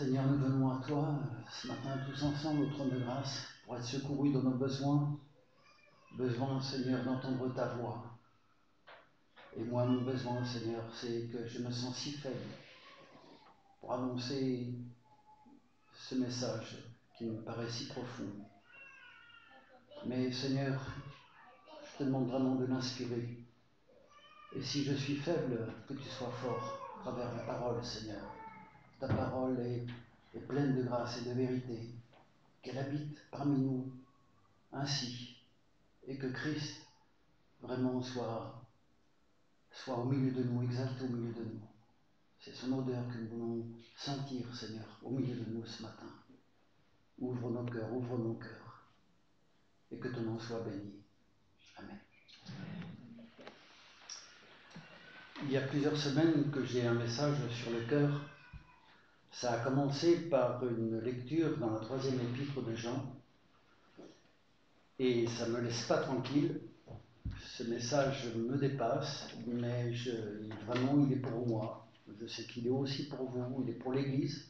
Seigneur, nous venons à toi euh, ce matin tous ensemble au trône de grâce pour être secourus dans nos besoins. Besoin, Seigneur, d'entendre ta voix. Et moi, mon besoin, Seigneur, c'est que je me sens si faible pour annoncer ce message qui me paraît si profond. Mais Seigneur, je te demande vraiment de l'inspirer. Et si je suis faible, que tu sois fort à travers la parole, Seigneur. Ta parole est, pleine de grâce et de vérité. Qu'elle habite parmi nous ainsi. Et que Christ vraiment soit, soit au milieu de nous, exalté au milieu de nous. C'est son odeur que nous voulons sentir, Seigneur, au milieu de nous ce matin. Ouvre nos cœurs, ouvre nos cœurs, et que ton nom soit béni. Amen. Il y a plusieurs semaines que j'ai un message sur le cœur. Ça a commencé par une lecture dans la troisième épître de Jean, et ça ne me laisse pas tranquille. Ce message me dépasse, mais vraiment il est pour moi. Je sais qu'il est aussi pour vous, il est pour l'Église.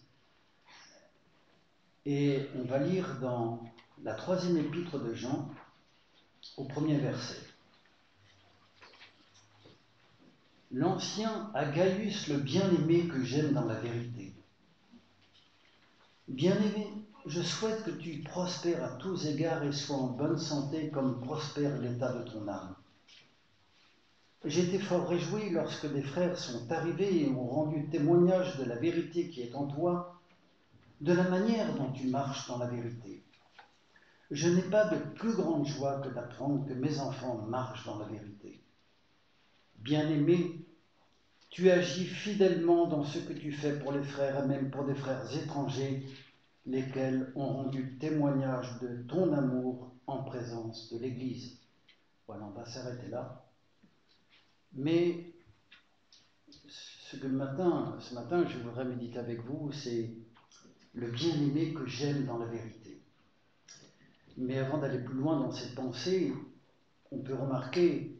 Et on va lire dans la troisième épître de Jean, au premier verset. L'ancien Agaius le bien-aimé que j'aime dans la vérité. Bien-aimé, je souhaite que tu prospères à tous égards et sois en bonne santé comme prospère l'état de ton âme. J'étais fort réjoui lorsque des frères sont arrivés et ont rendu témoignage de la vérité qui est en toi, de la manière dont tu marches dans la vérité. Je n'ai pas de plus grande joie que d'apprendre que mes enfants marchent dans la vérité. Bien-aimé, tu agis fidèlement dans ce que tu fais pour les frères et même pour des frères étrangers, lesquels ont rendu témoignage de ton amour en présence de l'Église. Voilà, on va s'arrêter là. Mais ce que matin, ce matin, je voudrais méditer avec vous, c'est le bien-aimé que j'aime dans la vérité. Mais avant d'aller plus loin dans cette pensée, on peut remarquer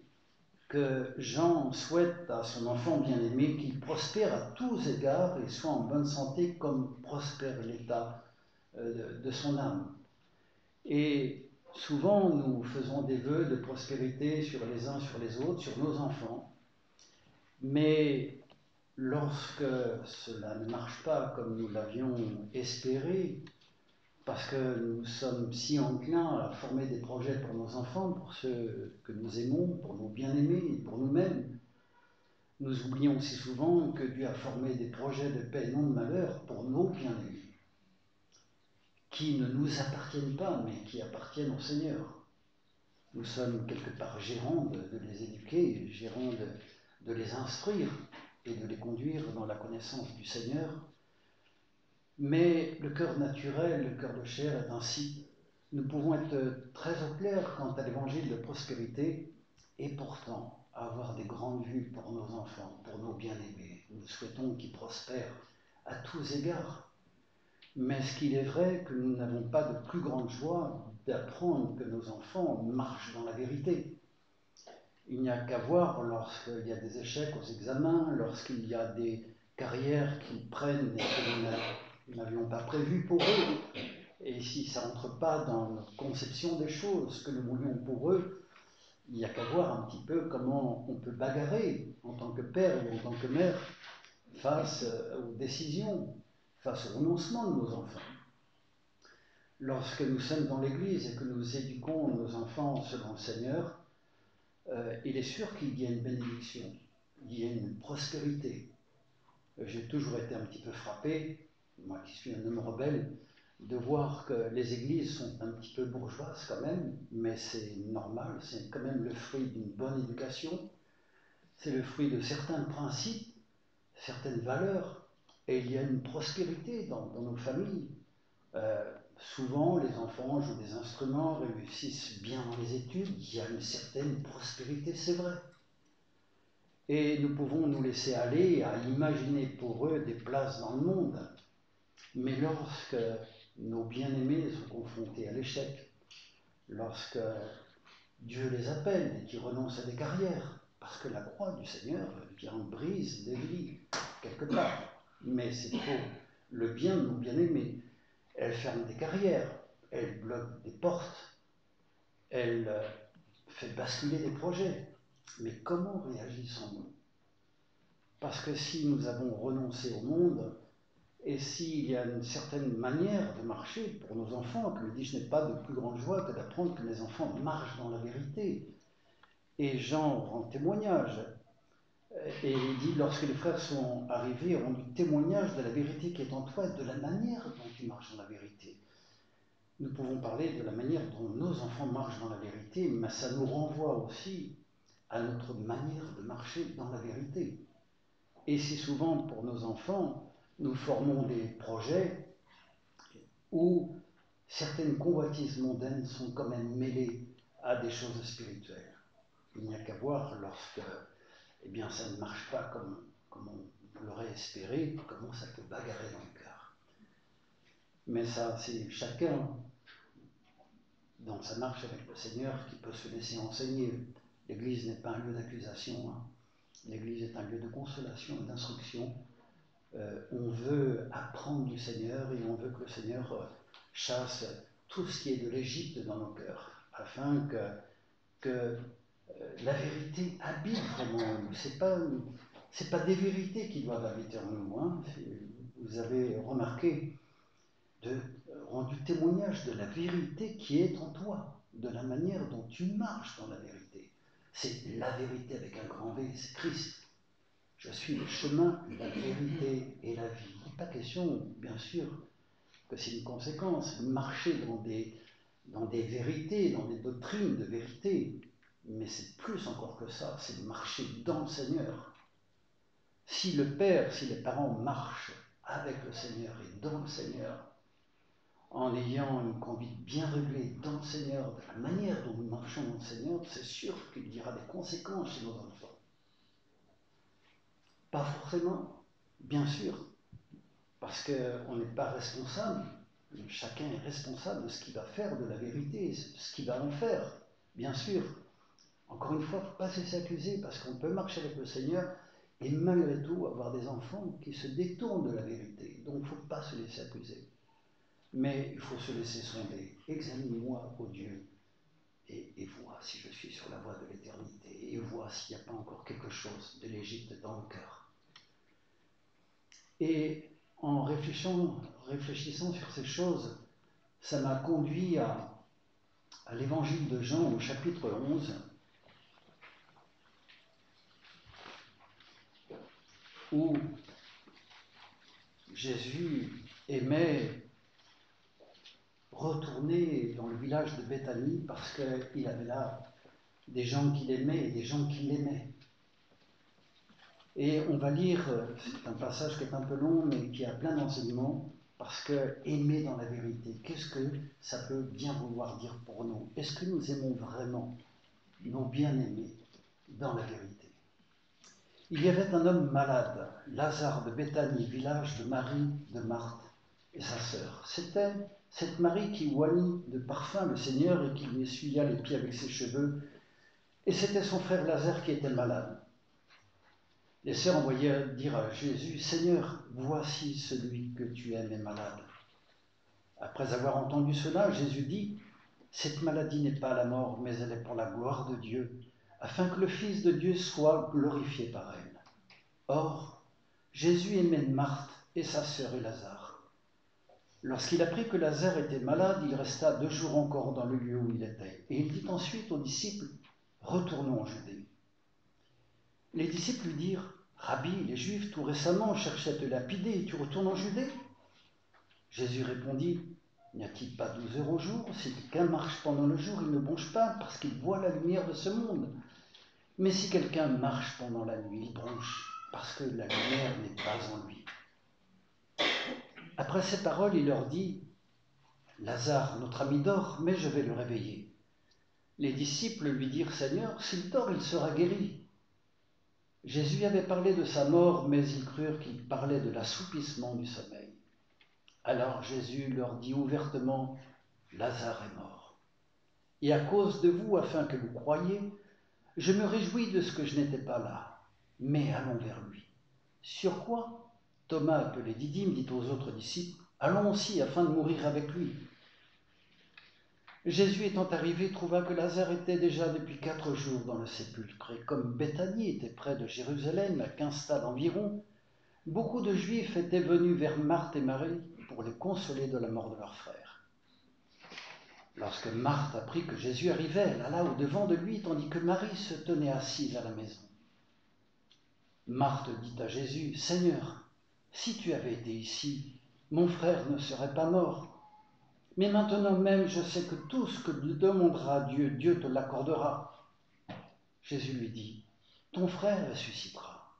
que Jean souhaite à son enfant bien-aimé qu'il prospère à tous égards et soit en bonne santé comme prospère l'état euh, de son âme. Et Souvent, nous faisons des vœux de prospérité sur les uns sur les autres, sur nos enfants, mais lorsque cela ne marche pas comme nous l'avions espéré, parce que nous sommes si enclins à former des projets pour nos enfants, pour ceux que nous aimons, pour nos bien-aimés, pour nous-mêmes, nous oublions aussi souvent que Dieu a formé des projets de paix et non de malheur pour nos bien-aimés qui ne nous appartiennent pas, mais qui appartiennent au Seigneur. Nous sommes quelque part gérants de, les éduquer, gérants de, les instruire et de les conduire dans la connaissance du Seigneur. Mais le cœur naturel, le cœur de chair est ainsi. Nous pouvons être très au clair quant à l'évangile de prospérité et pourtant avoir des grandes vues pour nos enfants, pour nos bien-aimés. Nous souhaitons qu'ils prospèrent à tous égards mais ce qu'il est vrai que nous n'avons pas de plus grande joie d'apprendre que nos enfants marchent dans la vérité. Il n'y a qu'à voir lorsqu'il y a des échecs aux examens, lorsqu'il y a des carrières qu'ils prennent et que n'avions pas prévues pour eux, et si ça n'entre pas dans notre conception des choses que nous voulions pour eux, il n'y a qu'à voir un petit peu comment on peut bagarrer en tant que père ou en tant que mère face aux décisions face au renoncement de nos enfants. Lorsque nous sommes dans l'Église et que nous éduquons nos enfants selon le Seigneur, euh, il est sûr qu'il y a une bénédiction, il y a une prospérité. J'ai toujours été un petit peu frappé, moi qui suis un homme rebelle, de voir que les églises sont un petit peu bourgeoises quand même, mais c'est normal, c'est quand même le fruit d'une bonne éducation, c'est le fruit de certains principes, certaines valeurs et il y a une prospérité dans, nos familles. Euh, souvent, les enfants jouent des instruments, réussissent bien dans les études, il y a une certaine prospérité, c'est vrai. Et nous pouvons nous laisser aller à imaginer pour eux des places dans le monde. Mais lorsque nos bien-aimés sont confrontés à l'échec, lorsque Dieu les appelle et qu'ils renoncent à des carrières, parce que la croix du Seigneur vient brise des vies quelque part, mais c'est trop le bien de nos bien-aimés. Elle ferme des carrières, elle bloque des portes, elle euh, fait basculer des projets. Mais comment réagissons-nous? Parce que si nous avons renoncé au monde, et s'il y a une certaine manière de marcher pour nos enfants, que le dis, je n'ai pas de plus grande joie que d'apprendre que mes enfants marchent dans la vérité. Et Jean rend témoignage. Et il dit, lorsque les frères sont arrivés, rendu témoignage de la vérité qui est en toi, de la manière dont tu marches dans la vérité. Nous pouvons parler de la manière dont nos enfants marchent dans la vérité, mais ça nous renvoie aussi à notre manière de marcher dans la vérité. Et si souvent pour nos enfants, nous formons des projets où certaines convoitises mondaines sont quand même mêlées à des choses spirituelles. Il n'y a qu'à voir lorsque eh bien, ça ne marche pas comme, comme on l'aurait espéré, comment ça peut bagarrer dans le cœur. Mais ça, c'est chacun dans sa marche avec le Seigneur qui peut se laisser enseigner. L'Église n'est pas un lieu d'accusation, hein. l'Église est un lieu de consolation et d'instruction euh, on veut apprendre du Seigneur et on veut que le Seigneur euh, chasse tout ce qui est de l'Égypte dans nos cœurs, afin que, euh, la vérité habite vraiment en nous. Ce n'est pas, pas des vérités qui doivent habiter en nous. Hein. Vous avez remarqué, de, rendu témoignage de la vérité qui est en toi, de la manière dont tu marches dans la vérité. C'est la vérité avec un grand V, c'est Christ. Je suis le chemin, la vérité et la vie. Pas question, bien sûr, que c'est une conséquence, marcher dans des, dans des vérités, dans des doctrines de vérité. Mais c'est plus encore que ça, c'est marcher dans le Seigneur. Si le Père, si les parents marchent avec le Seigneur et dans le Seigneur, en ayant une conduite bien réglée dans le Seigneur, de la manière dont nous marchons dans le Seigneur, c'est sûr qu'il y aura des conséquences chez nos enfants. Pas forcément, bien sûr, parce qu'on n'est pas responsable. Chacun est responsable de ce qu'il va faire de la vérité, ce qu'il va en faire, bien sûr. Encore une fois, il ne faut pas se laisser accuser, parce qu'on peut marcher avec le Seigneur et malgré tout avoir des enfants qui se détournent de la vérité. Donc il ne faut pas se laisser accuser. Mais il faut se laisser sonder. Examine-moi, ô Dieu, et, et, vois si je suis sur la voie de l'éternité, et vois s'il n'y a pas encore quelque chose de l'Égypte dans le cœur. Et en réfléchissant, sur ces choses, ça m'a conduit à, l'évangile de Jean au chapitre 11, où Jésus aimait retourner dans le village de Béthanie parce qu'il avait là des gens qu'il aimait et des gens qui l'aimaient. Et on va lire, euh, c'est un passage qui est un peu long, mais qui a plein d'enseignements, parce que aimer dans la vérité, qu'est-ce que ça peut bien vouloir dire pour nous? Est-ce que nous aimons vraiment nos bien-aimés dans la vérité? Il y avait un homme malade, Lazare de Béthanie, village de Marie, de Marthe et sa sœur. C'était cette Marie qui oignit de parfum le Seigneur et qui lui essuya les pieds avec ses cheveux. Et c'était son frère Lazare qui était malade. Les sœurs envoyèrent dire à Jésus, Seigneur, voici celui que tu aimes est malade. Après avoir entendu cela, Jésus dit, Cette maladie n'est pas la mort, mais elle est pour la gloire de Dieu, afin que le Fils de Dieu soit glorifié par elle. Or, Jésus aimait Marthe et sa sœur et Lazare. Lorsqu'il apprit que Lazare était malade, il resta deux jours encore dans le lieu où il était. Et il dit ensuite aux disciples, Retournons en Judée. Les disciples lui dirent Rabbi, les Juifs tout récemment cherchaient à te lapider et tu retournes en Judée? Jésus répondit N'y a-t-il pas douze heures au jour? Si quelqu'un marche pendant le jour, il ne bronche pas parce qu'il voit la lumière de ce monde. Mais si quelqu'un marche pendant la nuit, il bronche parce que la lumière n'est pas en lui. Après ces paroles, il leur dit Lazare, notre ami dort, mais je vais le réveiller. Les disciples lui dirent Seigneur, s'il dort, il sera guéri. Jésus avait parlé de sa mort, mais ils crurent qu'il parlait de l'assoupissement du sommeil. Alors Jésus leur dit ouvertement, Lazare est mort. Et à cause de vous, afin que vous croyiez, je me réjouis de ce que je n'étais pas là, mais allons vers lui. Sur quoi Thomas, appelé Didyme, dit aux autres disciples, Allons aussi afin de mourir avec lui. Jésus étant arrivé trouva que Lazare était déjà depuis quatre jours dans le sépulcre, et comme Béthanie était près de Jérusalem, à quinze stades environ, beaucoup de Juifs étaient venus vers Marthe et Marie pour les consoler de la mort de leur frère. Lorsque Marthe apprit que Jésus arrivait, elle alla au-devant de lui, tandis que Marie se tenait assise à la maison. Marthe dit à Jésus, Seigneur, si tu avais été ici, mon frère ne serait pas mort. Mais maintenant même, je sais que tout ce que demandera Dieu, Dieu te l'accordera. Jésus lui dit, Ton frère ressuscitera.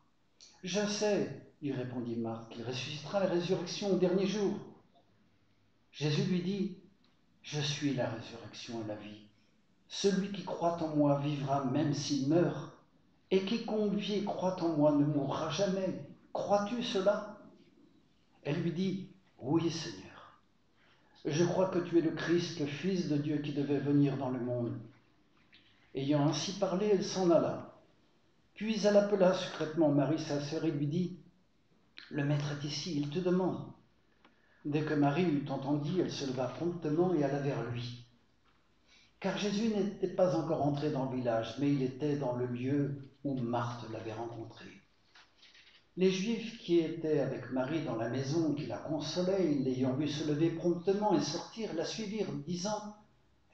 Je sais, lui répondit Marthe, qu'il ressuscitera la résurrection au dernier jour. Jésus lui dit, Je suis la résurrection et la vie. Celui qui croit en moi vivra même s'il meurt, et quiconque vit croit en moi ne mourra jamais. Crois-tu cela? Elle lui dit, Oui Seigneur. Je crois que tu es le Christ, le Fils de Dieu qui devait venir dans le monde. Ayant ainsi parlé, elle s'en alla. Puis elle appela secrètement Marie, sa sœur, et lui dit, Le Maître est ici, il te demande. Dès que Marie eut entendu, elle se leva promptement et alla vers lui. Car Jésus n'était pas encore entré dans le village, mais il était dans le lieu où Marthe l'avait rencontré. Les Juifs qui étaient avec Marie dans la maison qui la consolaient, l'ayant vu se lever promptement et sortir, la suivirent, disant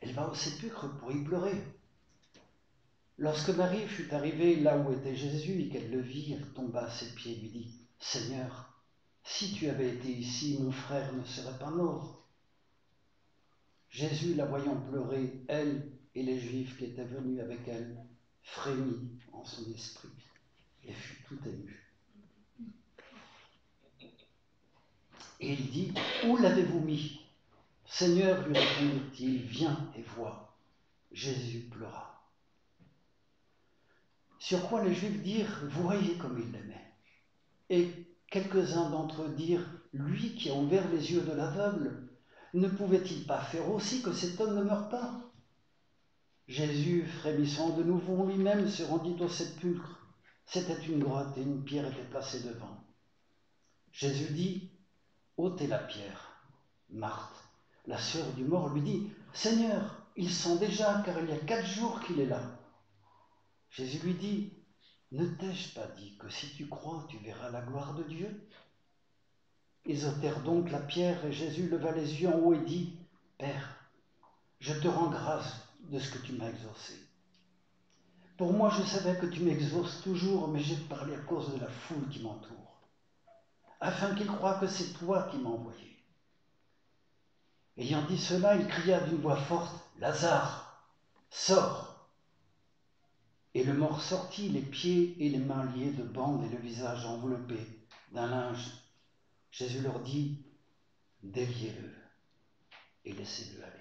Elle va au sépulcre pour y pleurer. Lorsque Marie fut arrivée là où était Jésus et qu'elle le vit, tomba à ses pieds et lui dit Seigneur, si tu avais été ici, mon frère ne serait pas mort. Jésus, la voyant pleurer, elle et les Juifs qui étaient venus avec elle, frémit en son esprit et fut tout ému. Et il dit, Où l'avez-vous mis? Seigneur, lui répondit-il, viens et vois. Jésus pleura. Sur quoi les Juifs dirent, voyez comme il l'aimait. Et quelques-uns d'entre eux dirent, lui qui a ouvert les yeux de l'aveugle, ne pouvait-il pas faire aussi que cet homme ne meure pas? Jésus, frémissant de nouveau lui-même, se rendit au sépulcre. C'était une grotte et une pierre était placée devant. Jésus dit, ôtez la pierre. Marthe, la sœur du mort, lui dit, Seigneur, il sent déjà, car il y a quatre jours qu'il est là. Jésus lui dit, Ne t'ai-je pas dit que si tu crois, tu verras la gloire de Dieu? Ils ôtèrent donc la pierre, et Jésus leva les yeux en haut et dit, Père, je te rends grâce de ce que tu m'as exaucé. Pour moi, je savais que tu m'exauces toujours, mais j'ai parlé à cause de la foule qui m'entoure afin qu'il croie que c'est toi qui m'as envoyé. Ayant dit cela, il cria d'une voix forte, Lazare, sors. Et le mort sortit, les pieds et les mains liés de bandes et le visage enveloppé d'un linge. Jésus leur dit, déliez-le et laissez-le aller.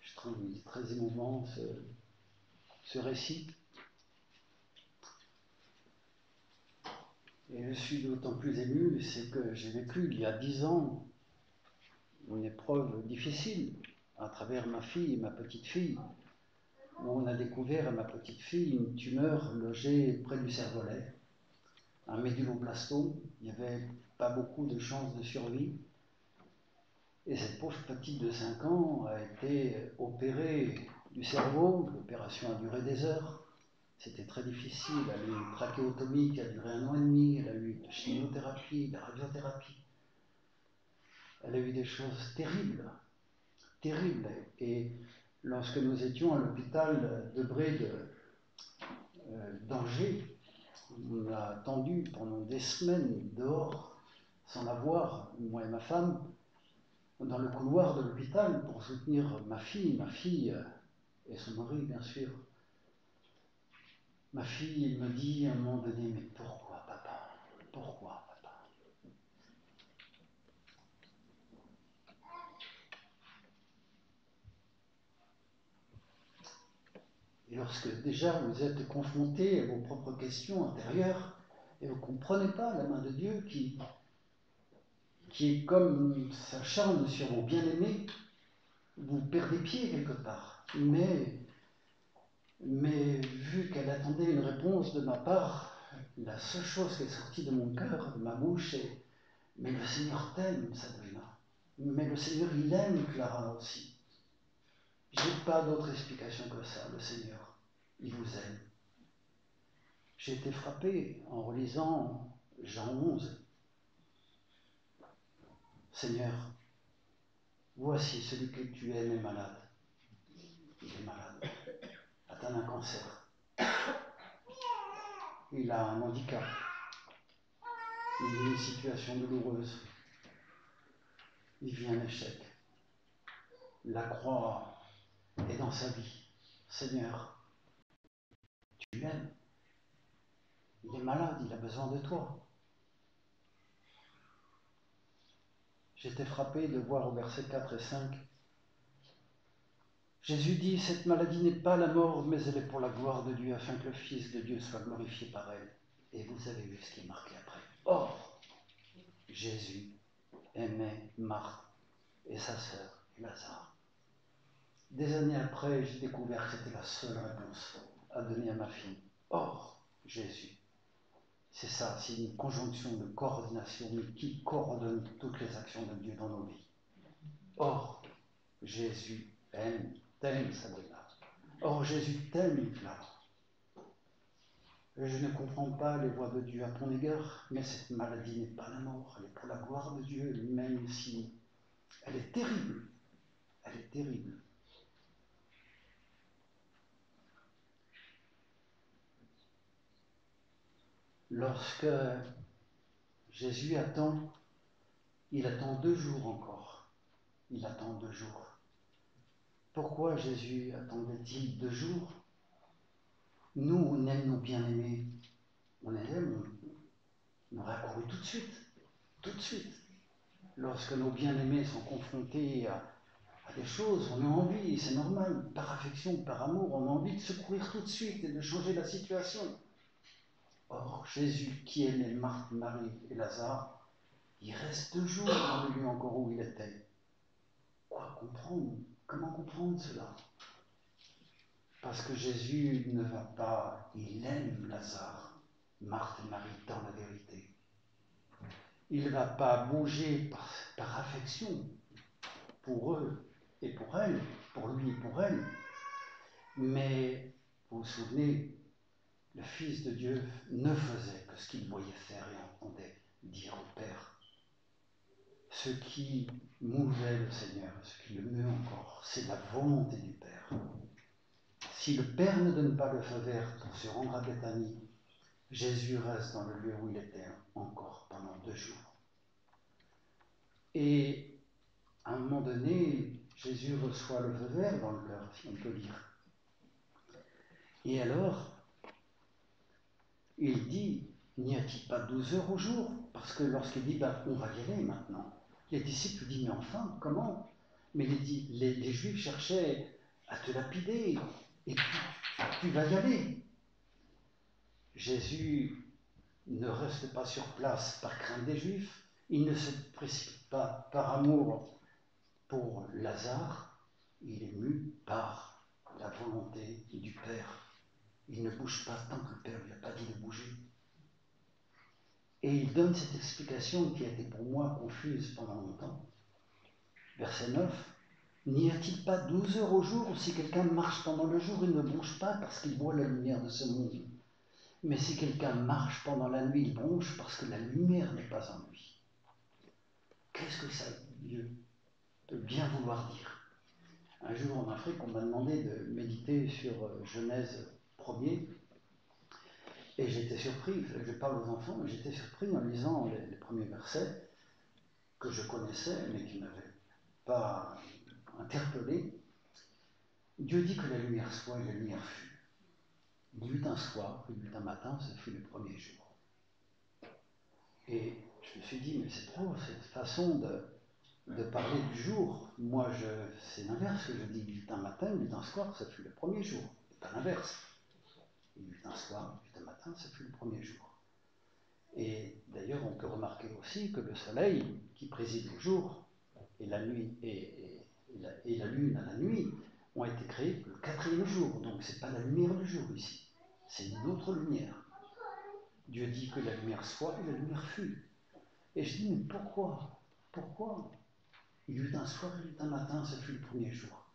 Je trouve très émouvant ce récit. Et je suis d'autant plus ému, c'est que j'ai vécu il y a dix ans une épreuve difficile à travers ma fille et ma petite fille, où on a découvert à ma petite fille une tumeur logée près du cervelet, un méduloblastome. Il n'y avait pas beaucoup de chances de survie. Et cette pauvre petite de 5 ans a été opérée du cerveau, l'opération a duré des heures. C'était très difficile. Elle a eu une trachéotomie qui a duré un an et demi. Elle a eu la chimiothérapie, la radiothérapie. Elle a eu des choses terribles, terribles. Et lorsque nous étions à l'hôpital de Bré euh, d'Angers, on a attendu pendant des semaines dehors, sans la voir, moi et ma femme, dans le couloir de l'hôpital pour soutenir ma fille, ma fille et son mari, bien sûr. Ma fille me dit à un moment donné, mais pourquoi papa? Pourquoi papa? Et lorsque déjà vous êtes confronté à vos propres questions intérieures et vous ne comprenez pas la main de Dieu qui, qui est comme sa charme sur vos bien-aimés, vous perdez pied quelque part. Mais mais vu qu'elle attendait une réponse de ma part, la seule chose qui est sortie de mon cœur, de ma bouche, est Mais le Seigneur t'aime, Sabrina. Mais le Seigneur, il aime Clara aussi. J'ai pas d'autre explication que ça. Le Seigneur, il vous aime. J'ai été frappé en relisant Jean 11. Seigneur, voici celui que tu aimes est malade. Il est malade, d'un cancer. Il a un handicap. Il vit une situation douloureuse. Il vit un échec. La croix est dans sa vie. Seigneur, tu l'aimes. Il est malade, il a besoin de toi. J'étais frappé de voir au verset 4 et 5. Jésus dit, cette maladie n'est pas la mort, mais elle est pour la gloire de Dieu, afin que le Fils de Dieu soit glorifié par elle. Et vous avez vu ce qui est marqué après. Or, Jésus aimait Marthe et sa sœur Lazare. Des années après, j'ai découvert que c'était la seule réponse à donner à ma fille. Or, Jésus c'est ça, c'est une conjonction de coordination, qui coordonne toutes les actions de Dieu dans nos vies. Or, Jésus aime, t'aime, Sabrina. Or, Jésus t'aime, Clara. Je ne comprends pas les voies de Dieu à ton égard, mais cette maladie n'est pas la mort, elle est pour la gloire de Dieu, même si elle est terrible. Elle est terrible. lorsque Jésus attend, il attend deux jours encore. Il attend deux jours. Pourquoi Jésus attendait-il deux jours? Nous, on aime nos bien-aimés. On aime, on, aurait couru tout de suite. Tout de suite. Lorsque nos bien-aimés sont confrontés à, des choses, on a envie, c'est normal, par affection, par amour, on a envie de secourir tout de suite et de changer la situation. Or, Jésus, qui aimait Marthe, Marie et Lazare, il reste toujours dans le lieu encore où il était. Quoi comprendre? Comment comprendre cela? Parce que Jésus ne va pas, il aime Lazare, Marthe et Marie dans la vérité. Il ne va pas bouger par, affection pour eux et pour elle, pour lui et pour elle. Mais vous vous souvenez, le Fils de Dieu ne faisait que ce qu'il voyait faire et entendait dire au Père. Ce qui mouvait le Seigneur, ce qui le meut encore, c'est la volonté du Père. Si le Père ne donne pas le feu vert pour se rendre à Bethanie, Jésus reste dans le lieu où il était encore pendant deux jours. Et à un moment donné, Jésus reçoit le feu vert dans le cœur, si on peut dire. Et alors, il dit, n'y a-t-il pas 12 heures au jour? Parce que lorsqu'il dit, ben, on va y aller maintenant, les disciples disent, mais enfin, comment? Mais dit, les, Juifs cherchaient à te lapider, et puis tu vas y aller. Jésus ne reste pas sur place par crainte des Juifs, il ne se précipite pas par amour pour Lazare, il est mu par la volonté du Père. Il ne bouge pas tant que le Père ne lui a pas dit de bouger. Et il donne cette explication qui a été pour moi confuse pendant longtemps. Verset 9. N'y a-t-il pas douze heures au jour où si quelqu'un marche pendant le jour, il ne bronche pas parce qu'il voit la lumière de ce monde? Mais si quelqu'un marche pendant la nuit, il bronche parce que la lumière n'est pas en lui. Qu'est-ce que ça, Dieu, bien vouloir dire? Un jour en Afrique, on m'a demandé de méditer sur euh, Genèse premier. Et j'étais surpris, je parle aux enfants, mais j'étais surpris en lisant les, premiers versets que je connaissais, mais qui ne m'avaient pas interpellé. Dieu dit que la lumière soit et la lumière fut. Il eut un soir, il eut un matin, ce fut le premier jour. Et je me suis dit, mais c'est trop cette façon de, de parler du jour. Moi, c'est l'inverse que je dis. Il eut un matin, il eut un soir, ce fut le premier jour. C'est pas l'inverse. Il eut un soir, matin, ce fut le premier jour. Et d'ailleurs, on peut remarquer aussi que le soleil, qui préside le jour, et la nuit et, la, lune à la nuit, ont été créés le quatrième jour. Donc ce n'est pas la lumière du jour ici. c'est une autre lumière. Dieu dit que la lumière soit et la lumière fut. Et je dis, mais pourquoi? Pourquoi? Il y eut un soir, il y eut un matin, ce fut le premier jour.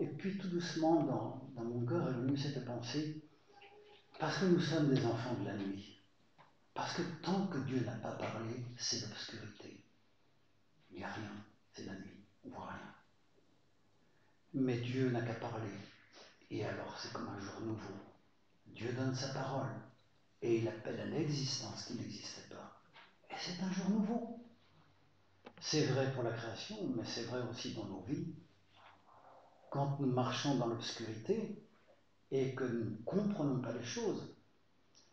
Et puis tout doucement, dans, dans mon cœur est venue cette pensée, parce que nous sommes des enfants de la nuit. Parce que tant que Dieu n'a pas parlé, c'est l'obscurité. Il n'y a rien, c'est la nuit, on voit rien. Mais Dieu n'a qu'à parler. Et alors c'est comme un jour nouveau. Dieu donne sa parole et il appelle à l'existence qui n'existait pas. Et c'est un jour nouveau. C'est vrai pour la création, mais c'est vrai aussi dans nos vies. Quand nous marchons dans l'obscurité et que nous ne comprenons pas les choses,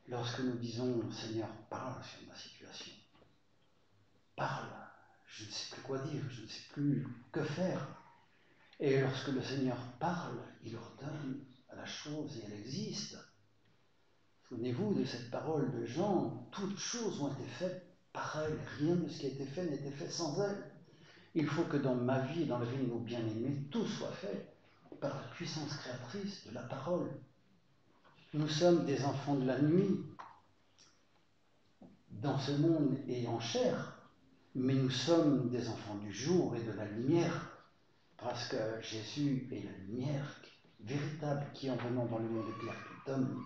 lorsque nous disons Seigneur, parle sur ma situation, parle, je ne sais plus quoi dire, je ne sais plus que faire. Et lorsque le Seigneur parle, il ordonne à la chose et elle existe. Souvenez-vous de cette parole de Jean, toutes choses ont été faites par elle, rien de ce qui a été fait été fait sans elle. Il faut que dans ma vie et dans la vie de nos bien-aimés, tout soit fait par la puissance créatrice de la parole. Nous sommes des enfants de la nuit dans ce monde et en chair, mais nous sommes des enfants du jour et de la lumière, parce que Jésus est la lumière véritable qui, en venant dans le monde, éclaire tout homme.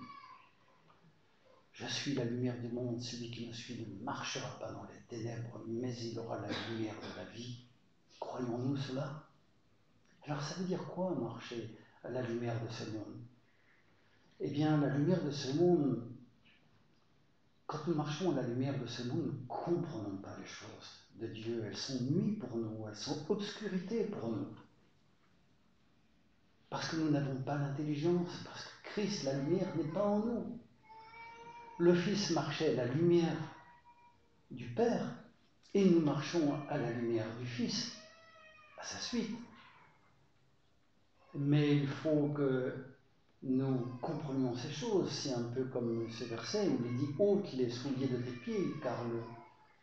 Je suis la lumière du monde, celui qui me suit ne marchera pas dans les ténèbres, mais il aura la lumière de la vie. Croyons-nous cela? Alors ça veut dire quoi marcher à la lumière de ce monde? Eh bien, la lumière de ce monde, quand nous marchons à la lumière de ce monde, nous ne comprenons pas les choses de Dieu. Elles sont nuit pour nous, elles sont obscurité pour nous. Parce que nous n'avons pas l'intelligence, parce que Christ, la lumière, n'est pas en nous le Fils marchait à la lumière du Père et nous marchons à la lumière du Fils, à sa suite. Mais il faut que nous comprenions ces choses. C'est un peu comme ce verset où il dit ôte les souliers de tes pieds, car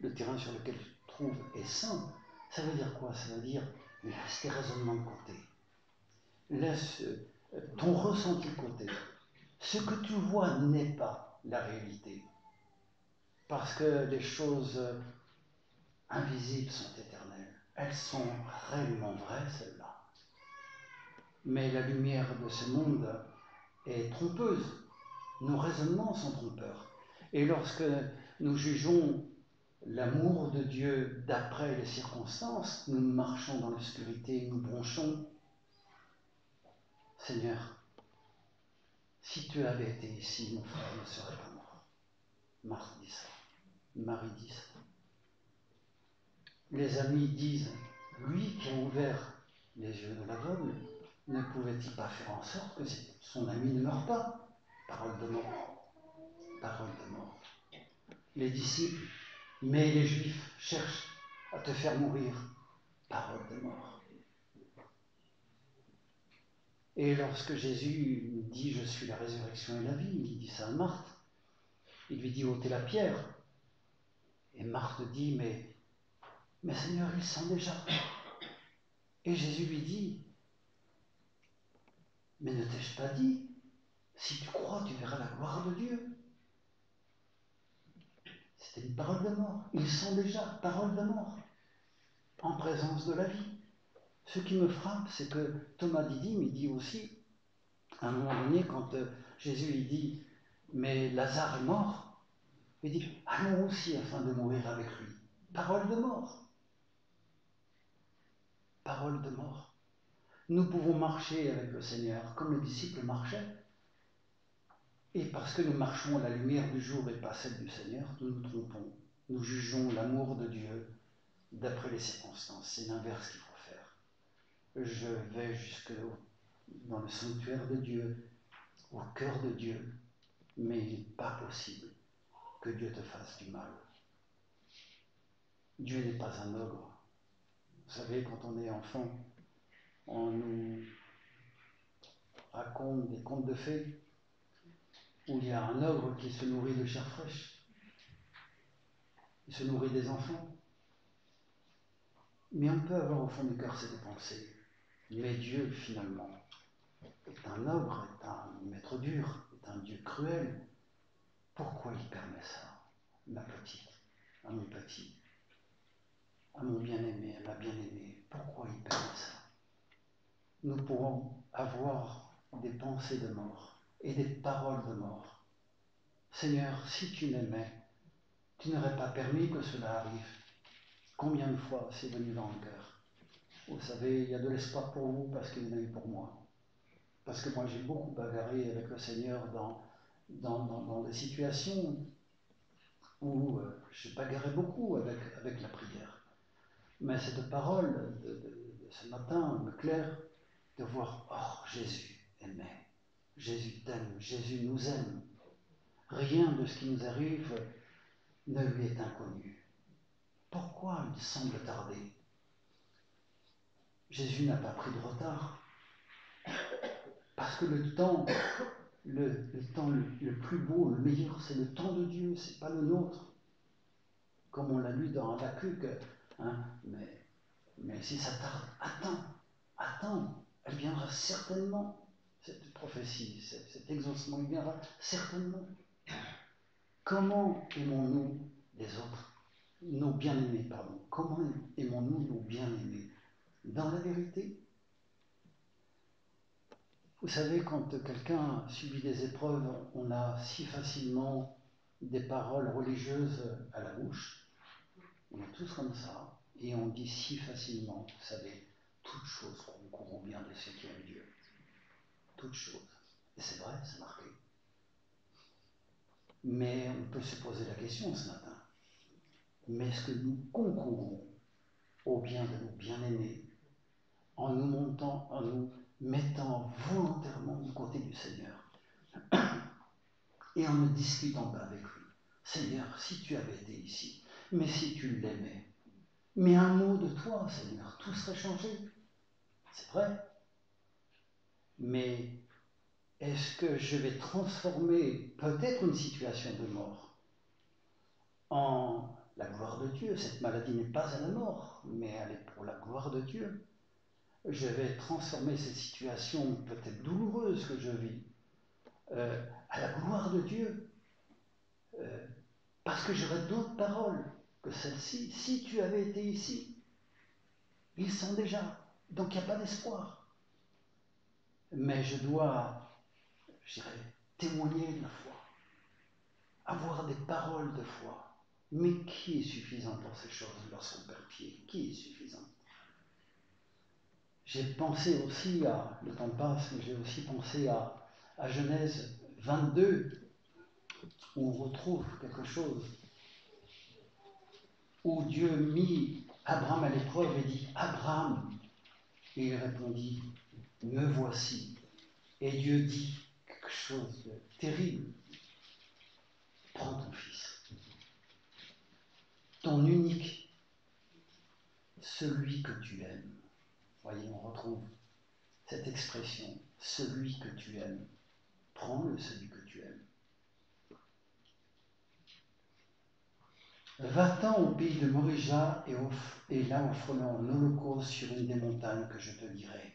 le, terrain sur lequel tu te trouves est saint. Ça veut dire quoi? Ça veut dire laisse tes raisonnements de côté. Laisse euh, ton ressenti de côté. Ce que tu vois n'est pas la réalité. Parce que les choses invisibles sont éternelles. Elles sont réellement vraies, celles-là. Mais la lumière de ce monde est trompeuse. Nos raisonnements sont trompeurs. Et lorsque nous jugeons l'amour de Dieu d'après les circonstances, nous marchons dans l'obscurité, nous bronchons. Seigneur, si tu avais été ici, mon frère ne serait pas mort. Marthe dit ça. Marie dit ça. Les amis disent, lui qui a ouvert les yeux de l'aveugle, ne pouvait-il pas faire en sorte que son ami ne meure pas? Parole de mort. Parole de mort. Les disciples, mais les juifs cherchent à te faire mourir. Parole de mort. Et lorsque Jésus dit Je suis la résurrection et la vie, il dit ça à Marthe. Il lui dit ôtez la pierre. Et Marthe dit Mais, mais Seigneur, ils sont déjà. Et Jésus lui dit Mais ne t'ai-je pas dit? Si tu crois, tu verras la gloire de Dieu. C'était une parole de mort. Ils sont déjà parole de mort en présence de la vie. Ce qui me frappe, c'est que Thomas Didyme, il dit aussi, à un moment donné, quand euh, Jésus dit, mais Lazare est mort, il dit, allons aussi afin de mourir avec lui. Parole de mort. Parole de mort. Nous pouvons marcher avec le Seigneur comme le disciple marchait. Et parce que nous marchons à la lumière du jour et pas celle du Seigneur, nous nous trompons. Nous jugeons l'amour de Dieu d'après les circonstances. C'est l'inverse qu'il faut je vais jusque dans le sanctuaire de Dieu, au cœur de Dieu, mais il n'est pas possible que Dieu te fasse du mal. Dieu n'est pas un ogre. Vous savez, quand on est enfant, on nous raconte des contes de fées où il y a un ogre qui se nourrit de chair fraîche. Il se nourrit des enfants. Mais on peut avoir au fond du cœur ces pensées. Mais Dieu, finalement, est un ogre, est un maître dur, est un Dieu cruel. Pourquoi il permet ça, ma petite, à mon petit, à mon bien-aimé, à ma bien-aimée? Pourquoi il permet ça? Nous pourrons avoir des pensées de mort et des paroles de mort. Seigneur, si tu m'aimais, tu n'aurais pas permis que cela arrive. Combien de fois c'est venu dans le cœur? Vous savez, il y a de l'espoir pour vous parce qu'il y en a eu pour moi. Parce que moi, j'ai beaucoup bagarré avec le Seigneur dans, dans, des situations où euh, je bagarrais beaucoup avec, avec la prière. Mais cette parole de, ce matin me claire de voir, oh, Jésus aimait, Jésus t'aime, Jésus nous aime. Rien de ce qui nous arrive ne lui est inconnu. Pourquoi il semble tarder? Jésus n'a pas pris de retard. Parce que le temps, le, temps le, plus beau, le meilleur, c'est le temps de Dieu, c'est pas le nôtre. Comme on l'a lu dans Habakkuk, hein, mais, mais si ça tarde, attends, attends, elle viendra certainement, cette prophétie, cet exaucement, il viendra certainement. Comment aimons-nous les autres, nos bien-aimés, pardon? Comment aimons-nous nos bien-aimés? Dans la vérité Vous savez, quand quelqu'un subit des épreuves, on a si facilement des paroles religieuses à la bouche. On est tous comme ça. Et on dit si facilement, vous savez, toutes choses concourent bien de ceux qui aiment Dieu. Toutes choses. Et c'est vrai, c'est marqué. Mais on peut se poser la question ce matin. Mais est-ce que nous concourons au bien de nos bien-aimés en nous montant, en nous mettant volontairement du côté du Seigneur et en ne discutant pas avec lui? Seigneur, si tu avais été ici, mais si tu l'aimais, mais un mot de toi, Seigneur, tout serait changé. C'est vrai. Mais est-ce que je vais transformer peut-être une situation de mort en la gloire de Dieu? Cette maladie n'est pas à la mort, mais elle est pour la gloire de Dieu. Je vais transformer cette situation peut-être douloureuse que je vis euh, à la gloire de Dieu. Euh, parce que j'aurai d'autres paroles que celles-ci. Si tu avais été ici, ils sont déjà. Donc il n'y a pas d'espoir. Mais je dois je dirais, témoigner de la foi, avoir des paroles de foi. Mais qui est suffisant pour ces choses lorsqu'on perd pied? Qui est suffisant? J'ai pensé aussi à, le temps passe, mais j'ai aussi pensé à, à Genèse 22, où on retrouve quelque chose, où Dieu mit Abraham à l'épreuve et dit Abraham. Et il répondit Me voici. Et Dieu dit chose de terrible. Prends ton fils, ton unique, celui que tu aimes. Voyez, on retrouve cette expression, celui que tu aimes. Prends-le, celui que tu aimes. Va-t'en au pays de Morija et, là offre-le en sur une des montagnes que je te dirai.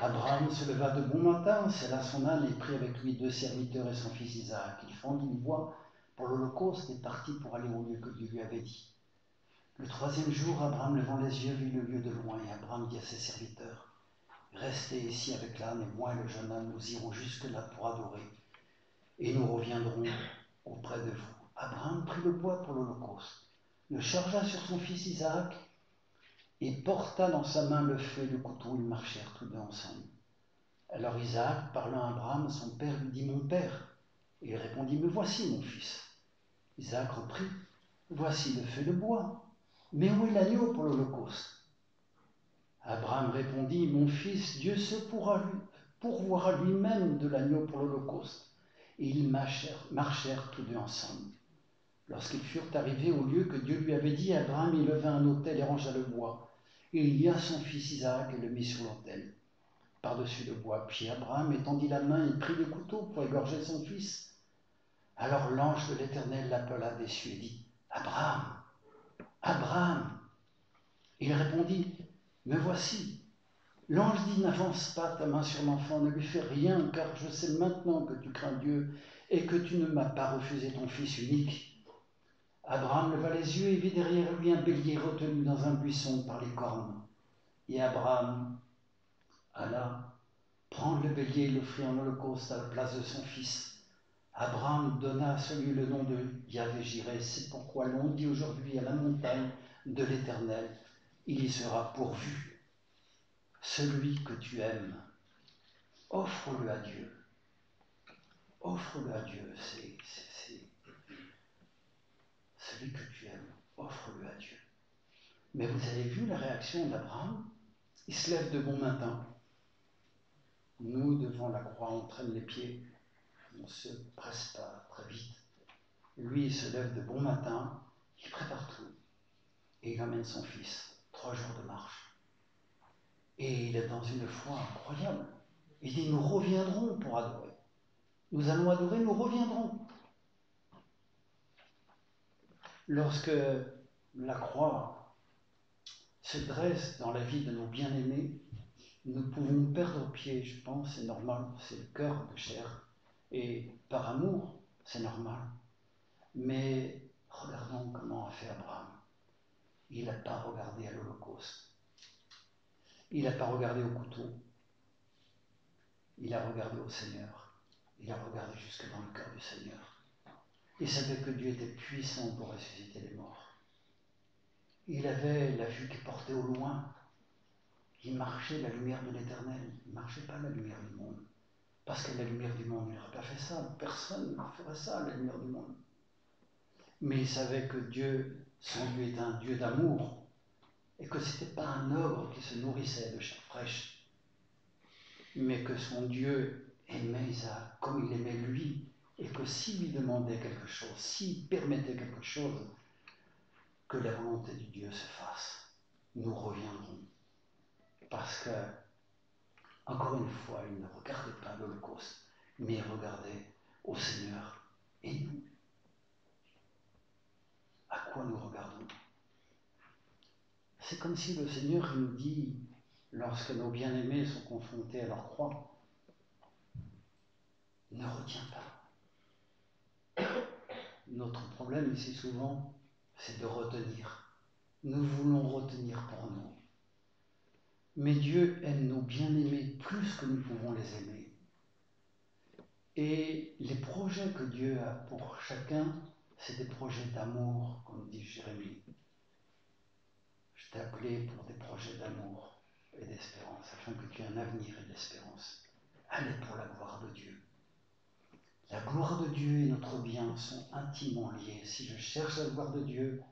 Abraham se leva de bon matin, scella son âne et prit avec lui deux serviteurs et son fils Isaac. Il fondit une voie pour l'Holocauste et partit pour aller au lieu que Dieu lui avait dit. Le troisième jour, Abraham, levant les yeux, vit le lieu de loin, et Abraham dit à ses serviteurs Restez ici avec l'âne, et moi et le jeune homme, nous irons jusque-là pour adorer, et nous reviendrons auprès de vous. Abraham prit le bois pour l'Holocauste, le chargea sur son fils Isaac, et porta dans sa main le feu et le couteau. Ils marchèrent tous deux ensemble. Alors Isaac, parlant à Abraham, son père, lui dit Mon père. Et il répondit Me voici, mon fils. Isaac reprit Voici le feu et le bois. Mais où est l'agneau pour l'Holocauste? Abraham répondit Mon fils, Dieu se pourra lui, pourvoira lui-même de l'agneau pour l'Holocauste. Et ils marchèrent, marchèrent tous deux ensemble. Lorsqu'ils furent arrivés au lieu que Dieu lui avait dit, Abraham y leva un autel et rangea le bois. Il lia son fils Isaac et le mit sur l'autel, par-dessus le bois. Puis Abraham étendit la main et prit le couteau pour égorger son fils. Alors l'ange de l'Éternel l'appela des cieux et dit, Abraham, Abraham. Il répondit, Me voici. L'ange dit N'avance pas ta main sur l'enfant, ne lui fais rien, car je sais maintenant que tu crains Dieu et que tu ne m'as pas refusé ton fils unique. Abraham leva les yeux et vit derrière lui un bélier retenu dans un buisson par les cornes. Et Abraham alla prendre le bélier et l'offrit en holocauste à la place de son fils. Abraham donna à celui le nom de Yahvé Jireh. C'est pourquoi l'on dit aujourd'hui à la montagne de l'Éternel, il y sera pourvu. Celui que tu aimes, offre-le à Dieu. Offre-le à Dieu. Que tu aimes, offre-le à Dieu. Mais vous avez vu la réaction d'Abraham? Il se lève de bon matin. Nous, devant la croix, on traîne les pieds, on ne se presse pas très vite. Lui, il se lève de bon matin, il prépare tout, et il amène son fils, trois jours de marche. Et il est dans une foi incroyable. Il dit, nous reviendrons pour adorer. Nous allons adorer, nous reviendrons. Lorsque la croix se dresse dans la vie de nos bien-aimés, nous pouvons perdre pied, je pense, c'est normal, c'est le cœur de chair. Et par amour, c'est normal. Mais regardons comment a fait Abraham. Il n'a pas regardé à l'Holocauste. Il n'a pas regardé au couteau. Il a regardé au Seigneur. Il a regardé jusque dans le cœur du Seigneur. Il savait que Dieu était puissant pour ressusciter les morts. Il avait la vue qui portait au loin. Il marchait la lumière de l'éternel. Il ne marchait pas la lumière du monde. Parce que la lumière du monde n'aurait pas fait ça. Personne ne ferait ça, la lumière du monde. Mais il savait que Dieu, son Dieu est un Dieu d'amour. Et que ce n'était pas un ogre qui se nourrissait de chair fraîche. Mais que son Dieu aimait Isaac comme il aimait lui et que s'il lui demandait quelque chose, s'il permettait quelque chose, que la volonté de Dieu se fasse. Nous reviendrons. Parce que, encore une fois, il ne regardait pas l'Holocauste, mais il regardait au Seigneur et nous. À quoi nous regardons? C'est comme si le Seigneur nous dit, lorsque nos bien-aimés sont confrontés à leur croix, ne retiens pas notre problème ici souvent, c'est de retenir. Nous voulons retenir pour nous. Mais Dieu aime nos bien-aimés plus que nous pouvons les aimer. Et les projets que Dieu a pour chacun, c'est des projets d'amour, comme dit Jérémie. Je t'ai appelé pour des projets d'amour et d'espérance, afin que tu aies un avenir et d'espérance. Allez pour la gloire de Dieu. La gloire de Dieu et notre bien sont intimement liés. Si je cherche la gloire de Dieu,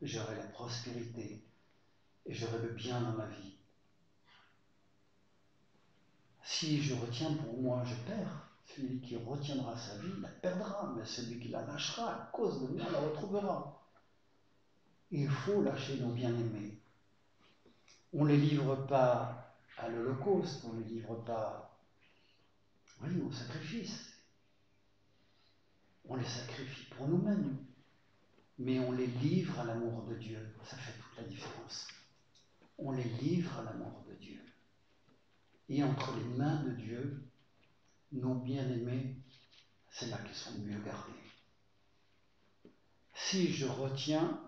j'aurai la prospérité et j'aurai le bien dans ma vie. Si je retiens pour moi, je perds. Celui qui retiendra sa vie la perdra, mais celui qui la lâchera à cause de moi la retrouvera. Il faut lâcher nos bien-aimés. On ne les livre pas à l'Holocauste, on ne les livre pas oui, au sacrifice les pour nous-mêmes, mais on les livre à l'amour de Dieu. Ça fait toute la différence. On les livre à l'amour de Dieu. Et entre les mains de Dieu, nos bien-aimés, c'est là qu'ils sont mieux gardés. Si je retiens,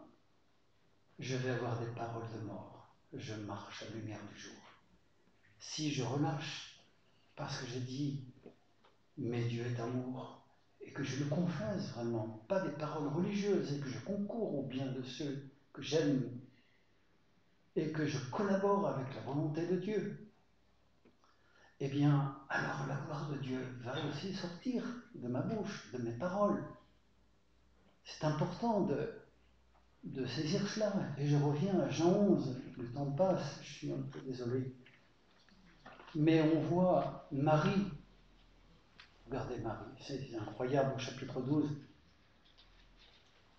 je vais avoir des paroles de mort. Je marche à la lumière du jour. Si je relâche, parce que j'ai dit, mais Dieu est amour, et que je le confesse vraiment, pas des paroles religieuses, et que je concours au bien de ceux que j'aime, et que je collabore avec la volonté de Dieu, eh bien, alors la gloire de Dieu va aussi sortir de ma bouche, de mes paroles. C'est important de, de saisir cela. Et je reviens à Jean 11, le temps passe, je suis un peu désolé. Mais on voit Marie C'est incroyable au chapitre 12.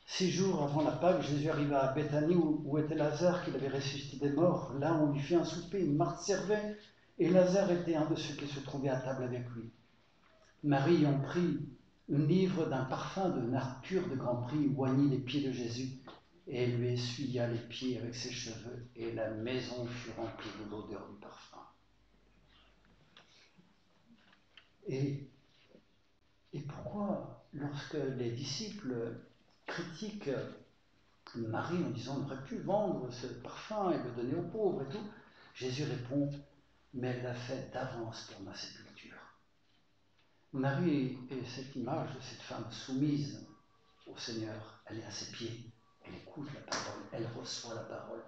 Six jours avant la Pâque, Jésus arriva à Bethanie où, était Lazare qu'il avait ressuscité des morts. Là, on lui fit un souper, Marthe servait, et Lazare était un de ceux qui se trouvaient à table avec lui. Marie ayant pris une livre d'un parfum de pur de grand prix, oignit les pieds de Jésus et lui essuya les pieds avec ses cheveux, et la maison fut remplie de l'odeur du parfum. Et, lorsque les disciples critiquent Marie en disant on aurait pu vendre ce parfum et le donner aux pauvres et tout, Jésus répond mais elle l'a fait d'avance pour ma sépulture. Marie est cette image de cette femme soumise au Seigneur. Elle est à ses pieds, elle écoute la parole, elle reçoit la parole.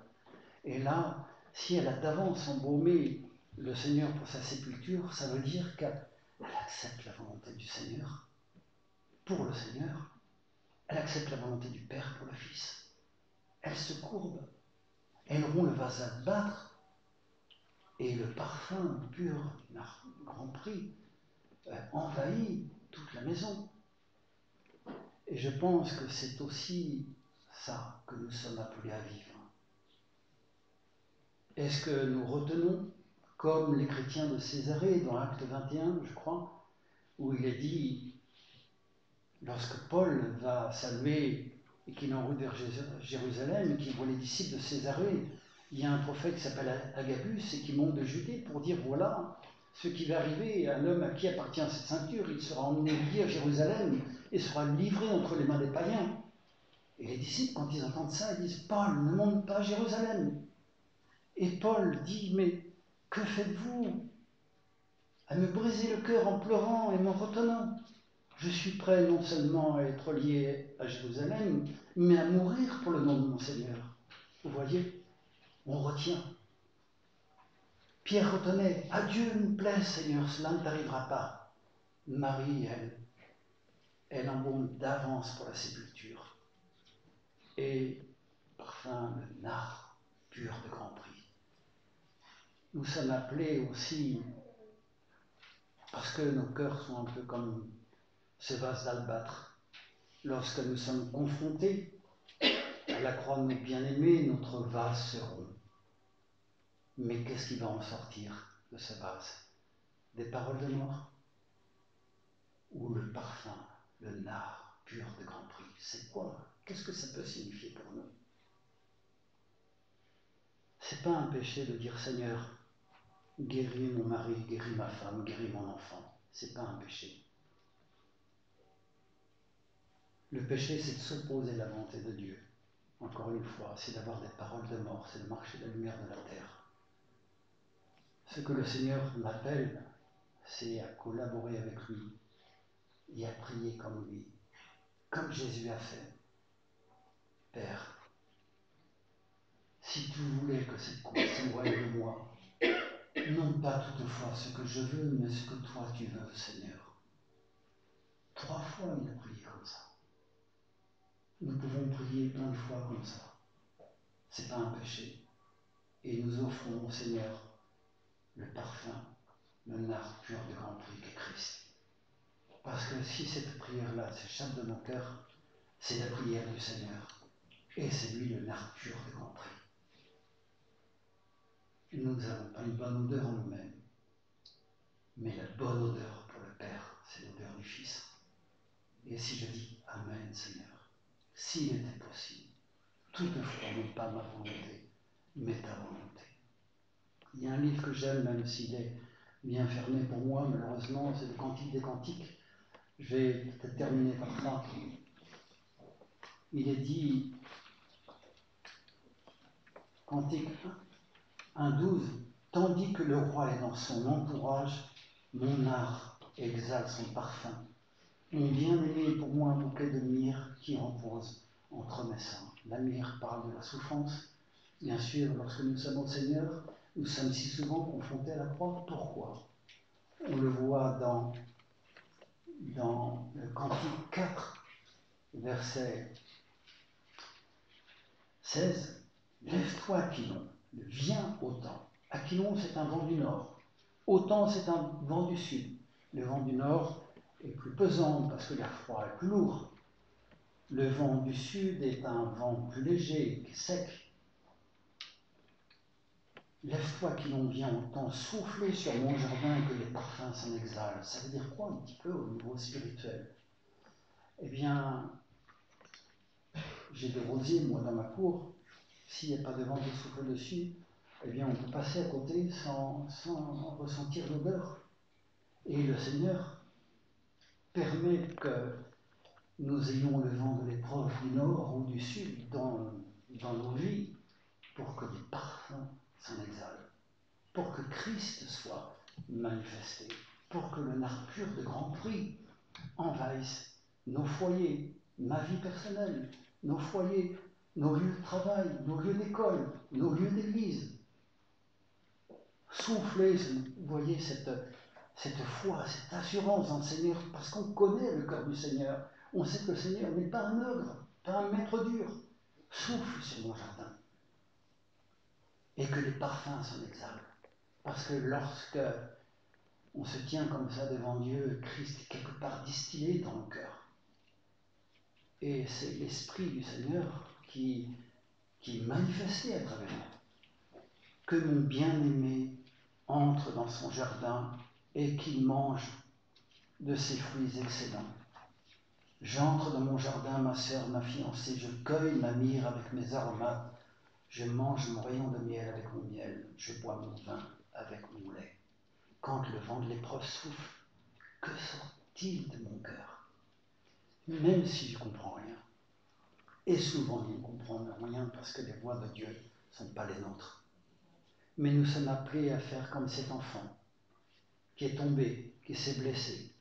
Et là, si elle a d'avance embaumé le Seigneur pour sa sépulture, ça veut dire qu'elle accepte la volonté du Seigneur pour le Seigneur. Elle accepte la volonté du Père pour le Fils. Elle se courbe. Elle rompt le vase à battre et le parfum pur d'un grand prix euh, envahit toute la maison. Et je pense que c'est aussi ça que nous sommes appelés à vivre. Est-ce que nous retenons, comme les chrétiens de Césarée, dans Acte 21, je crois, où il est dit, lorsque Paul va saluer et qu'il est en route vers Jérusalem, et qu'il voit les disciples de Césarée, il y a un prophète qui s'appelle Agabus et qui monte de Judée pour dire voilà ce qui va arriver à l'homme à qui appartient cette ceinture. Il sera emmené lié à Jérusalem et sera livré entre les mains des païens. Et les disciples, quand ils entendent ça, ils disent Paul, ne monte pas à Jérusalem. Et Paul dit Mais que faites-vous À me briser le cœur en pleurant et m'en retenant. Je suis prêt non seulement à être lié à Jérusalem, mais à mourir pour le nom de mon Seigneur. Vous voyez on retient. Pierre retenait, Adieu nous plaît, Seigneur, cela ne t'arrivera pas. Marie, elle, elle embaume d'avance pour la sépulture. Et parfum le nard pur de grand prix. Nous sommes appelés aussi, parce que nos cœurs sont un peu comme ce vase d'albâtre, lorsque nous sommes confrontés à la croix de nos bien-aimés, notre vase se rompt. Mais qu'est-ce qui va en sortir de ce vase? Des paroles de mort? Ou le parfum, le nard pur de grand prix? C'est quoi? Qu'est-ce que ça peut signifier pour nous? C'est pas un péché de dire Seigneur, guéris mon mari, guéris ma femme, guéris mon enfant. C'est pas un péché. Le péché, c'est de s'opposer à la volonté de Dieu. Encore une fois, c'est d'avoir des paroles de mort, c'est de marcher la lumière de la terre. Ce que le Seigneur m'appelle, c'est à collaborer avec lui et à prier comme lui, comme Jésus a fait. Père, si tu voulais que cette coupe s'éloigne de moi, non pas toutefois ce que je veux, mais ce que toi tu veux, Seigneur. Trois fois il a prié comme ça. Nous pouvons prier plein de fois comme ça. C'est pas un péché. Et nous offrons au Seigneur le parfum, le nard pur de grand prix qu'est Christ. Parce que si cette prière-là s'échappe de nos cœurs, c'est la prière du Seigneur. Et c'est lui le nard pur de grand prix. Nous n'avons pas une bonne odeur en nous-mêmes, mais la bonne odeur pour le Père, c'est l'odeur du Fils. Et si je dis Amen, Seigneur, s'il était possible, toutefois non pas ma volonté, mais ta volonté. Il y a un livre que j'aime, même s'il est bien fermé pour moi, malheureusement, c'est le Cantique des Cantiques. Je vais peut-être terminer par ça. Il est dit, Cantique 1.12, tandis que le roi est dans son entourage, mon art exhale son parfum. Mon bien-aimé pour moi un bouquet de myrrhe qui repose entre mes seins. La myrrhe parle de la souffrance. Bien sûr, lorsque nous sommes au Seigneur, nous sommes si souvent confrontés à la croix. Pourquoi? On le voit dans, dans le Cantique 4, verset 16. Lève-toi, Aquilon, viens au temps. Aquilon, c'est un vent du nord. Autant, c'est un vent du sud. Le vent du nord est plus pesant parce que l'air froid est plus lourd. Le vent du sud est un vent plus léger, sec. Lève-toi qui l'on vient autant souffler sur mon jardin que les parfums s'en exhalent. Ça veut dire quoi un petit peu au niveau spirituel? Eh bien, j'ai des rosiers, moi, dans ma cour. S'il n'y a pas de vent qui souffle dessus, eh bien, on peut passer à côté sans, sans ressentir l'odeur. Et le Seigneur permet que nous ayons le vent de l'épreuve du nord ou du sud dans, dans nos vies pour que des parfums s'en exhalent, pour que Christ soit manifesté, pour que le pur de grand prix envahisse nos foyers, ma vie personnelle, nos foyers, nos lieux de travail, nos lieux d'école, nos lieux d'église. Soufflez, vous voyez, cette, cette foi, cette assurance dans le Seigneur, parce qu'on connaît le cœur du Seigneur. On sait que le Seigneur n'est pas un ogre, pas un maître dur. Souffle sur mon jardin. Et que les parfums s'en exhalent. Parce que lorsque on se tient comme ça devant Dieu, Christ est quelque part distillé dans le cœur. Et c'est l'Esprit du Seigneur qui, qui est manifesté à travers nous. Que mon bien-aimé entre dans son jardin et qu'il mange de ses fruits excellents. J'entre dans mon jardin, ma sœur, ma fiancée, je cueille ma myrrhe avec mes aromates, je mange mon rayon de miel avec mon miel, je bois mon vin avec mon lait. Quand le vent de l'épreuve souffle, que sort-il de mon cœur? Même si je comprends rien. Et souvent, nous ne comprenons rien parce que les voix de Dieu ne sont pas les nôtres. Mais nous sommes appelés à faire comme cet enfant qui est tombé, qui s'est blessé,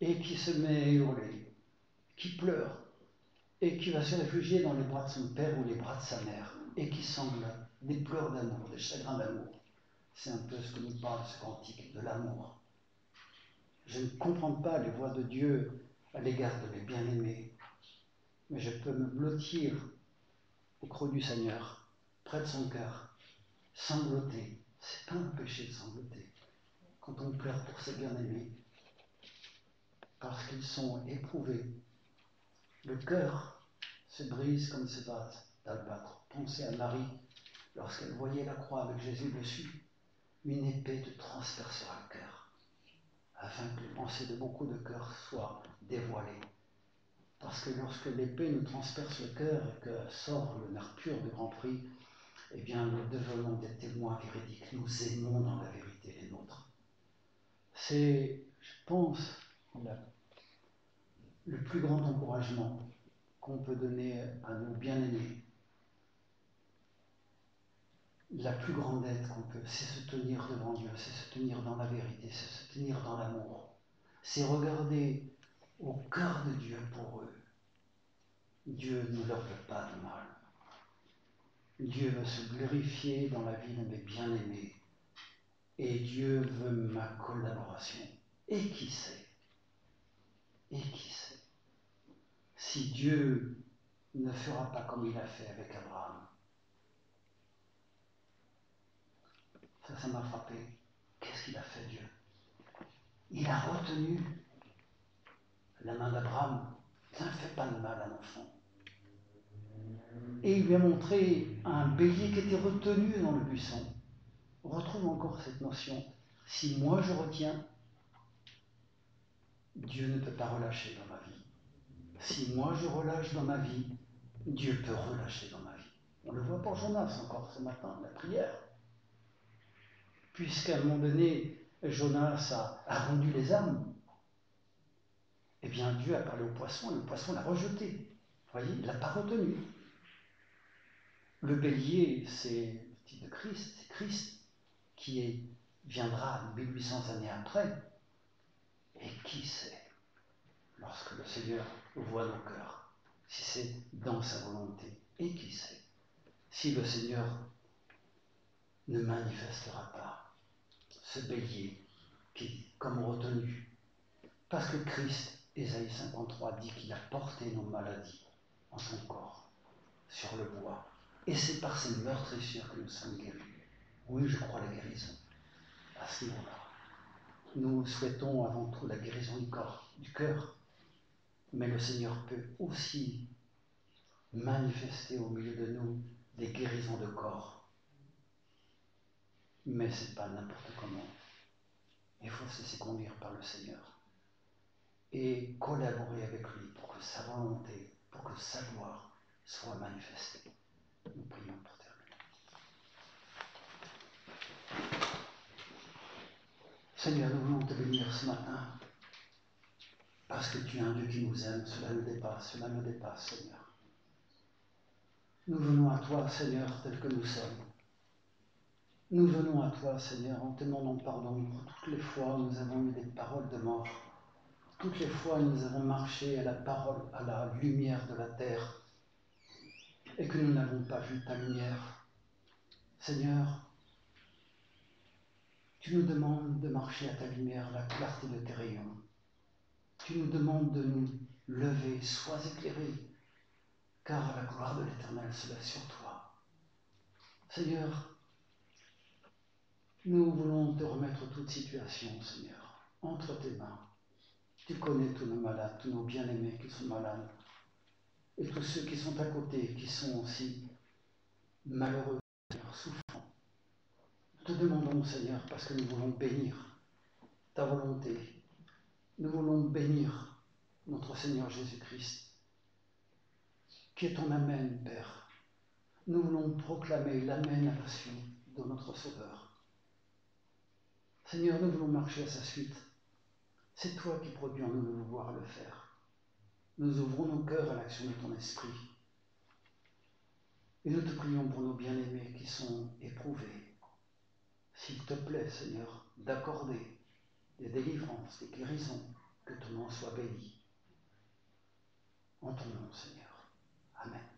et qui se met à hurler, qui pleure, et qui va se réfugier dans les bras de son père ou les bras de sa mère, et qui sanglote, des pleurs d'amour, des chagrins d'amour. C'est un peu ce que nous parle ce cantique, de l'amour. Je ne comprends pas les voix de Dieu à l'égard de mes bien-aimés, mais je peux me blottir au creux du Seigneur, près de son cœur, sangloter. C'est pas un péché de sangloter quand on pleure pour ses bien-aimés, parce qu'ils sont éprouvés. Le cœur se brise comme ce vase d'albâtre. Pensez à Marie lorsqu'elle voyait la croix avec Jésus dessus une épée te transpercera le cœur, afin que les pensées de beaucoup de cœurs soient dévoilées. Parce que lorsque l'épée nous transperce le cœur et que sort le nerf pur du Grand Prix, eh bien, nous devenons des témoins véridiques. Nous aimons dans la vérité les nôtres. C'est, je pense, le plus grand encouragement qu'on peut donner à nos bien-aimés la plus grande aide qu'on peut, c'est se tenir devant Dieu, c'est se tenir dans la vérité, c'est se tenir dans l'amour. C'est regarder au cœur de Dieu pour eux. Dieu ne leur veut pas de mal. Dieu veut se glorifier dans la vie de mes bien-aimés. Et Dieu veut ma collaboration. Et qui sait? Et qui sait? Si Dieu ne fera pas comme il a fait avec Abraham, Ça, ça m'a frappé. Qu'est-ce qu'il a fait Dieu? Il a retenu la main d'Abraham. Ça ne fait pas de mal à l'enfant. Et il lui a montré un bélier qui était retenu dans le buisson. Retrouve encore cette notion. Si moi je retiens, Dieu ne peut pas relâcher dans ma vie. Si moi je relâche dans ma vie, Dieu peut relâcher dans ma vie. On le voit pour Jonas encore ce matin, la prière puisqu'à un moment donné, Jonas a, rendu les âmes, eh bien Dieu a parlé au poisson et le poisson l'a rejeté. Vous voyez, il ne l'a pas retenu. Le bélier, c'est le titre de Christ, c'est Christ qui viendra 1800 années après. Et qui sait, lorsque le Seigneur voit nos cœurs, si c'est dans sa volonté, et qui sait, si le Seigneur ne manifestera pas ce bélier qui, comme retenu, parce que Christ, Ésaïe 53, dit qu'il a porté nos maladies en son corps, sur le bois. Et c'est par ces meurtrissures que nous sommes guéris. Oui, je crois la guérison. À ce moment-là, nous souhaitons avant tout la guérison du corps, du cœur. Mais le Seigneur peut aussi manifester au milieu de nous des guérisons de corps mais ce n'est pas n'importe comment. Il faut se laisser conduire par le Seigneur et collaborer avec lui pour que sa volonté, pour que sa gloire soit manifestée. Nous prions pour terminer. Seigneur, nous voulons te bénir ce matin. Parce que tu es un Dieu qui nous aime, cela nous dépasse, cela nous dépasse, Seigneur. Nous venons à toi, Seigneur, tel que nous sommes. Nous venons à toi, Seigneur, en te demandant pardon pour toutes les fois où nous avons eu des paroles de mort, toutes les fois où nous avons marché à la parole, à la lumière de la terre, et que nous n'avons pas vu ta lumière. Seigneur, tu nous demandes de marcher à ta lumière, la clarté de tes rayons. Tu nous demandes de nous lever, sois éclairé, car la gloire de l'Éternel se lève sur toi. Seigneur, nous voulons te remettre toute situation, Seigneur, entre tes mains. Tu connais tous nos malades, tous nos bien-aimés qui sont malades, et tous ceux qui sont à côté, qui sont aussi malheureux. Te demandons, Seigneur, parce que nous voulons bénir ta volonté. Nous voulons bénir notre Seigneur Jésus-Christ, qui est ton Amen, Père. Nous voulons proclamer l'Amen à la suite de notre Sauveur. Seigneur, nous voulons marcher à sa suite. C'est toi qui produis en nous de vouloir le faire. Nous ouvrons nos cœurs à l'action de ton esprit. Et nous te prions pour nos bien-aimés qui sont éprouvés. S'il te plaît, Seigneur, d'accorder des délivrances, des guérisons, que ton nom soit béni. En ton nom, Seigneur. Amen.